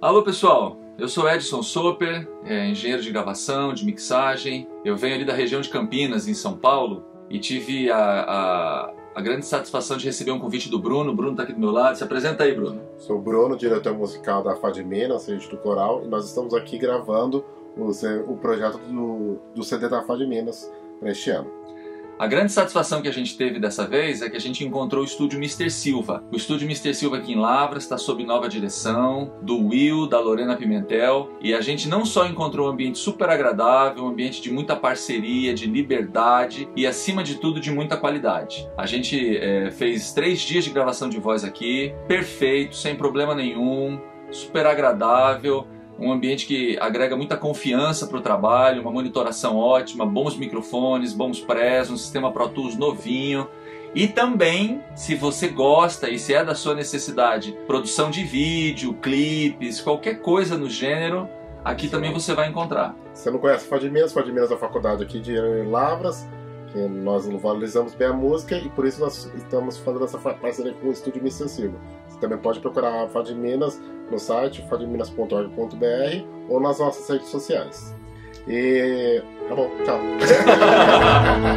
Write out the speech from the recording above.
Alô pessoal, eu sou Edson Soper, é, engenheiro de gravação, de mixagem. Eu venho ali da região de Campinas, em São Paulo, e tive a, a, a grande satisfação de receber um convite do Bruno. O Bruno está aqui do meu lado. Se apresenta aí, Bruno. Sou o Bruno, diretor musical da Fá de Minas, Rede do Coral, e nós estamos aqui gravando o, o projeto do, do CD da Fá de Minas para este ano. A grande satisfação que a gente teve dessa vez é que a gente encontrou o estúdio Mr. Silva. O estúdio Mr. Silva aqui em Lavras está sob nova direção, do Will, da Lorena Pimentel, e a gente não só encontrou um ambiente super agradável, um ambiente de muita parceria, de liberdade e, acima de tudo, de muita qualidade. A gente é, fez três dias de gravação de voz aqui, perfeito, sem problema nenhum, super agradável um ambiente que agrega muita confiança para o trabalho, uma monitoração ótima, bons microfones, bons prés, um sistema Pro Tools novinho. E também, se você gosta e se é da sua necessidade, produção de vídeo, clipes, qualquer coisa no gênero, aqui também você vai encontrar. Você não conhece Fá de Minas? Minas é a faculdade aqui de Lavras, que nós valorizamos bem a música e por isso nós estamos fazendo essa parceria com o Estúdio Mr. Silva. Você também pode procurar a Fá de Minas no site fademinas.org.br ou nas nossas redes sociais. E tá bom, tchau.